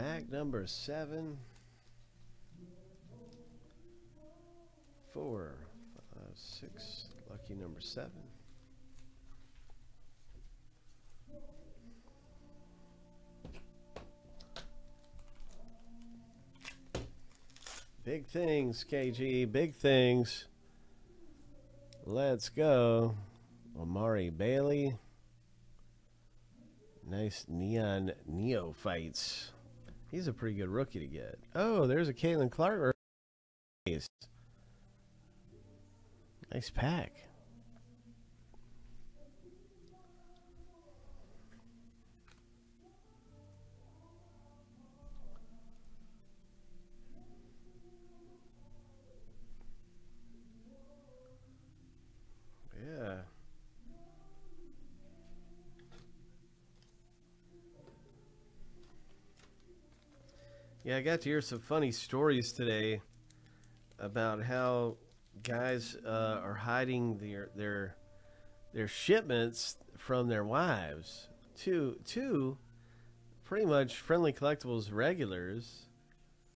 Pack number seven. Four, five, six. Lucky number seven. Big things, KG. Big things. Let's go. Amari Bailey. Nice neon neophytes. He's a pretty good rookie to get. Oh, there's a Caitlin Clark. Nice. Nice pack. Yeah, I got to hear some funny stories today about how guys uh, are hiding their their their shipments from their wives to to pretty much friendly collectibles regulars